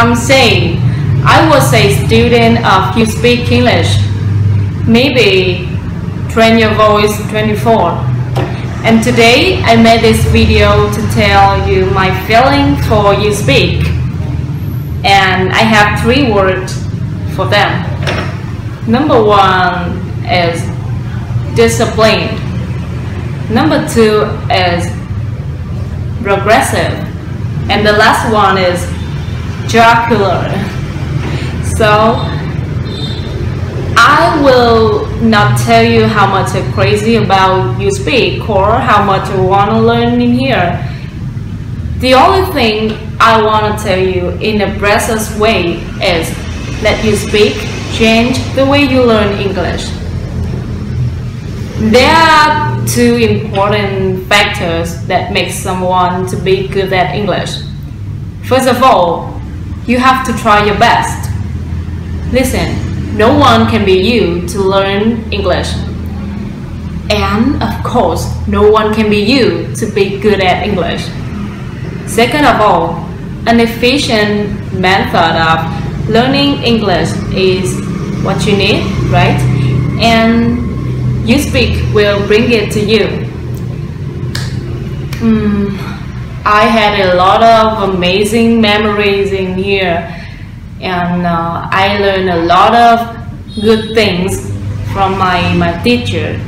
I'm Sam I was a student uh, of Uspeak English, maybe 20 year voice 24. And today I made this video to tell you my feeling for Uspeak. And I have three words for them. Number one is disciplined. Number two is regressive. And the last one is jocular. So I will not tell you how much crazy about Uspeak or how much I want to learn in here. The only thing I want to tell you in a breathless way is that Uspeak change the way you learn English. There are two important factors that make someone to be good at English. First of all, you have to try your best. Listen, no one can be you to learn English. And of course, no one can be you to be good at English. Second of all, an efficient method of learning English is what you need, right? And Uspeak will bring it to you. Mm, I had a lot of amazing memories in here, and uh, I learned a lot of good things from my, my teacher,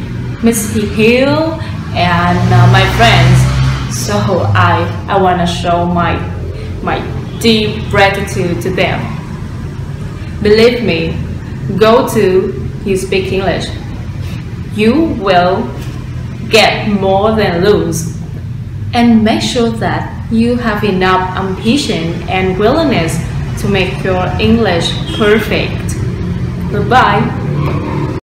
Miss Hill, and uh, my friends. So I, I want to show my, my deep gratitude to them. Believe me, go to Uspeak English you will get more than lose. And make sure that you have enough ambition and willingness to make your English perfect. Goodbye.